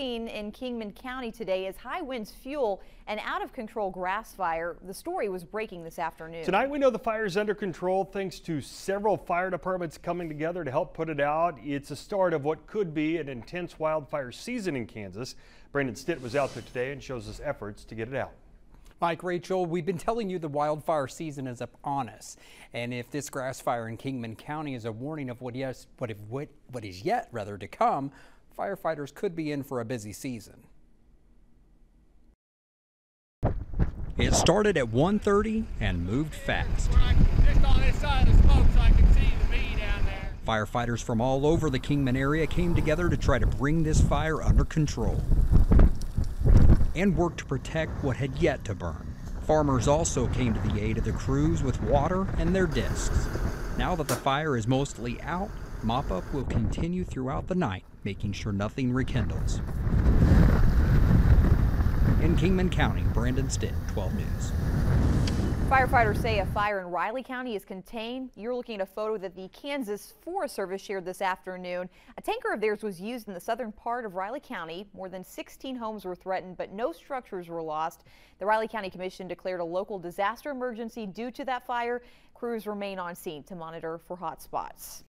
scene in Kingman County today as high winds fuel an out of control grass fire. The story was breaking this afternoon. Tonight we know the fire is under control thanks to several fire departments coming together to help put it out. It's a start of what could be an intense wildfire season in Kansas. Brandon Stitt was out there today and shows us efforts to get it out. Mike, Rachel, we've been telling you the wildfire season is upon us. And if this grass fire in Kingman County is a warning of what, yes, what, if, what, what is yet rather to come, firefighters could be in for a busy season. It started at 1.30 and moved fast. Firefighters from all over the Kingman area came together to try to bring this fire under control and work to protect what had yet to burn. Farmers also came to the aid of the crews with water and their discs. Now that the fire is mostly out, mop up will continue throughout the night, making sure nothing rekindles. In Kingman County, Brandon Stitt, 12 News. Firefighters say a fire in Riley County is contained. You're looking at a photo that the Kansas Forest Service shared this afternoon. A tanker of theirs was used in the southern part of Riley County. More than 16 homes were threatened, but no structures were lost. The Riley County Commission declared a local disaster emergency due to that fire. Crews remain on scene to monitor for hot spots.